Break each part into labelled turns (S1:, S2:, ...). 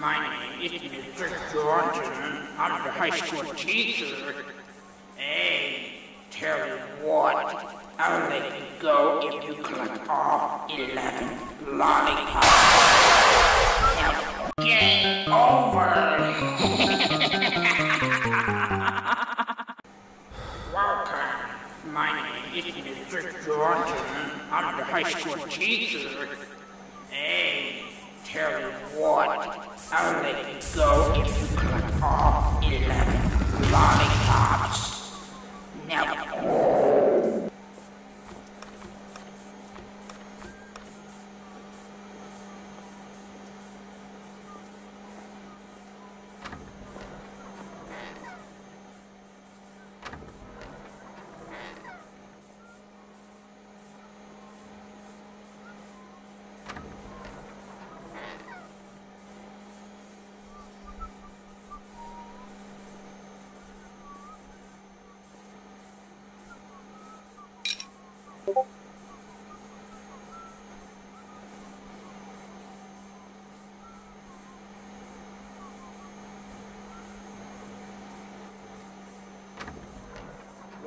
S1: My name is Mr. Johnson. I'm the high school teacher. Hey, tell you what, I'll let you go if you collect all 11 lollipops. Now, game over. Welcome. My name is Mr. Johnson. I'm the high school teacher. Hey, tell you what, I'll let you go? If you collect all 11 lollipops. Now,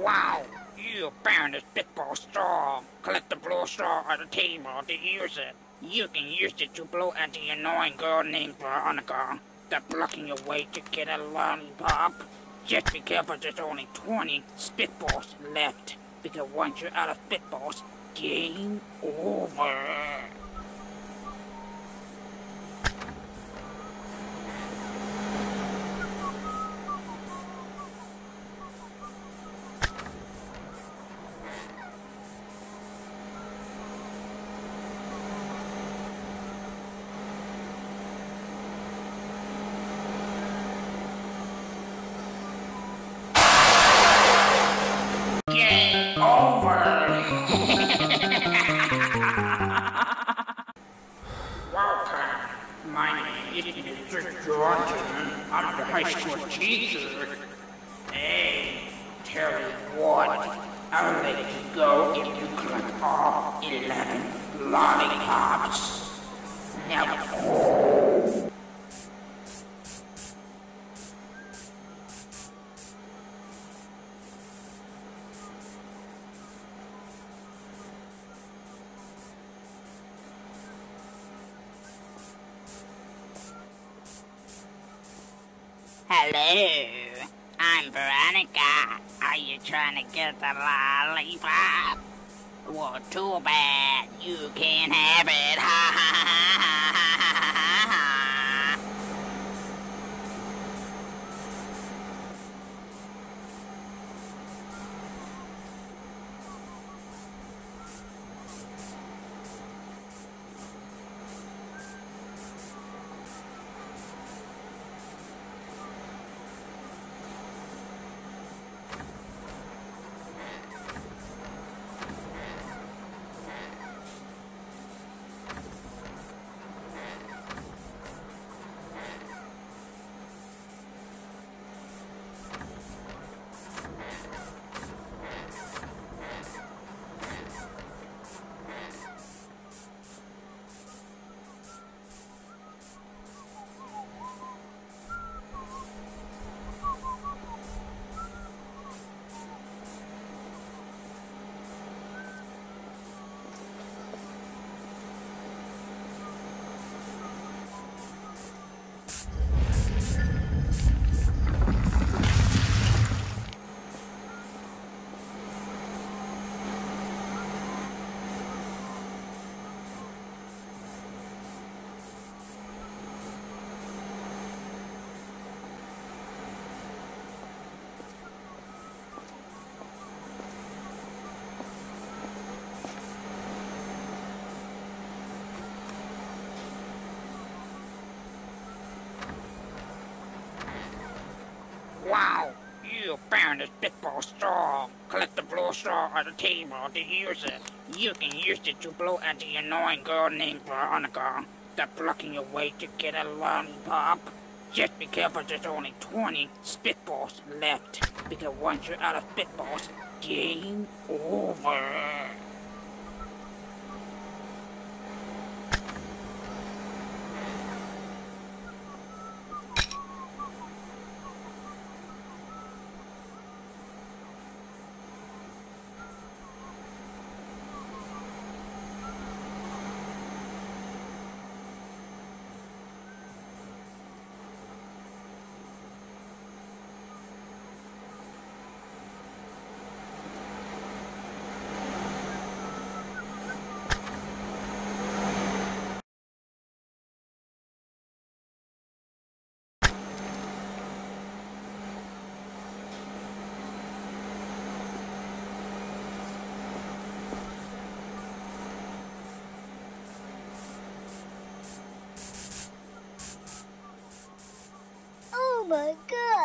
S1: Wow, you found a spitball straw. Collect the blue straw at the table to use it. You can use it to blow at the annoying girl named Veronica that's blocking your way to get a lollipop. Just be careful, there's only 20 spitballs left. Because once you're out of spitballs, game over. Johnson. I'm the high school teacher.
S2: Hello, I'm Veronica. Are you trying to get the lollipop? Well, too bad. You can't have it. Ha ha ha
S1: found a spitball straw. Collect the blue straw at the table to use it. You can use it to blow at the annoying girl named Veronica that's blocking your way to get a lollipop. Just be careful, there's only 20 spitballs left. Because once you're out of spitballs, game over.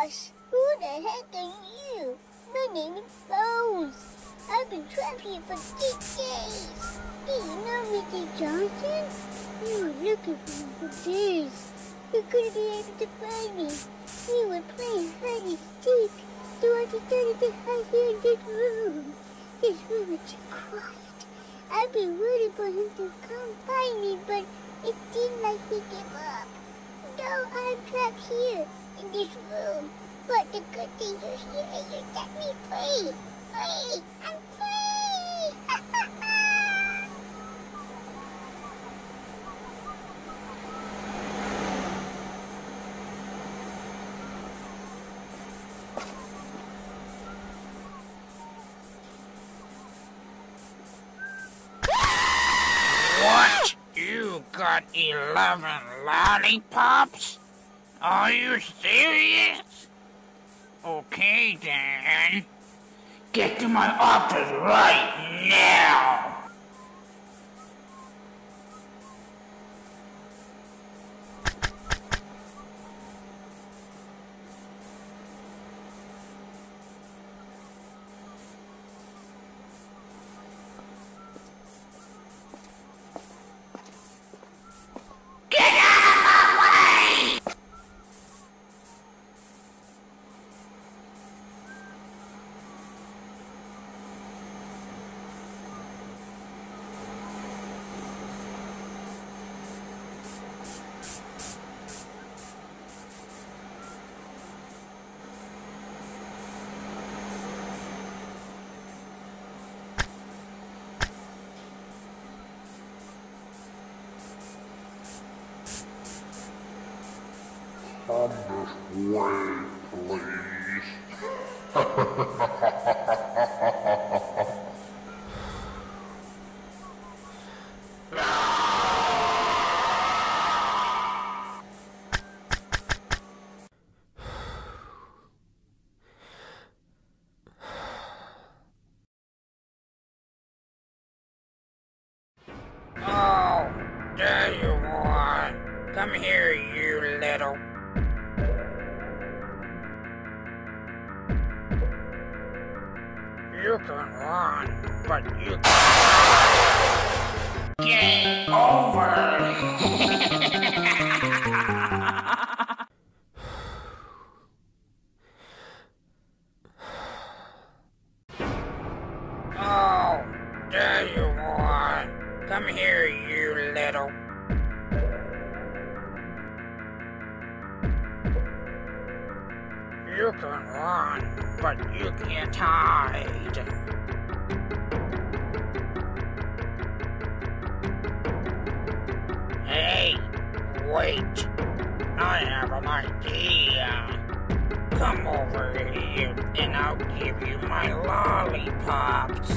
S3: Gosh, who the heck are you? My name is Bones. I've been trapped here for six days. Do you know Mr. Johnson? You were looking for me for days. You couldn't be able to find me. We were playing hide and seek. So I decided to hide here in this room. This room is too quiet. I've been waiting for him to come find me, but it seemed like he gave up. Now I'm trapped here in this room. But the good thing is here you set me free. Free! I'm free!
S1: What? You got 11 lollipops? Are you serious? Okay then. Get to my office right now! Way,
S4: please.
S1: Run, but you Game over! oh, there you are. Come here, you little. You can run, but you can't hide. Hey, wait. I have an idea. Come over here, and I'll give you my lollipops.